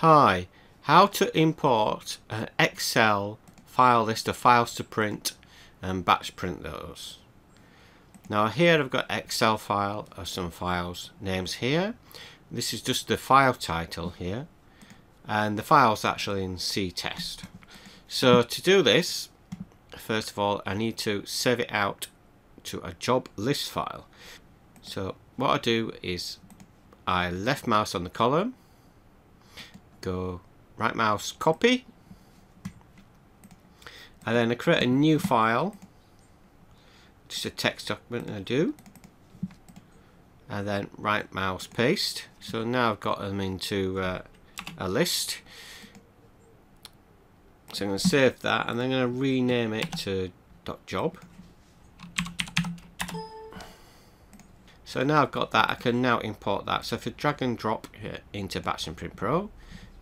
Hi, how to import an Excel file list of files to print and batch print those. Now here I've got Excel file of some files names here. This is just the file title here and the file's actually in CTest. So to do this, first of all I need to save it out to a job list file. So what I do is I left mouse on the column go right mouse copy. And then I create a new file. Just a text document I do. And then right mouse paste. So now I've got them into uh, a list. So I'm going to save that and then I'm going to rename it to. dot .job so now I've got that I can now import that. So if I drag and drop into Batch and Print Pro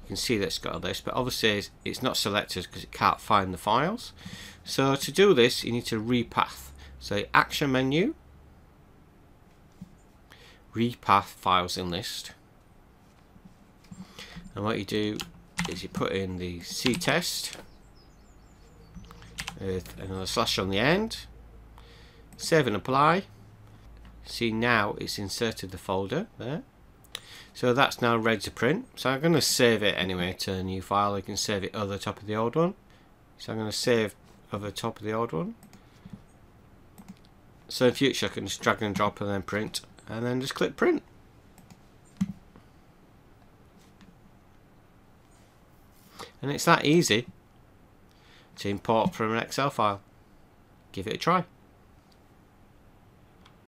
you can see that it's got a list but obviously it's not selected because it can't find the files. So to do this you need to repath. So action menu repath files in list. And what you do is you put in the C test with another slash on the end. Save and apply. See now it's inserted the folder there so that's now ready to print. So I'm going to save it anyway to a new file. You can save it over the top of the old one. So I'm going to save over the top of the old one. So in future I can just drag and drop and then print. And then just click print. And it's that easy to import from an Excel file. Give it a try.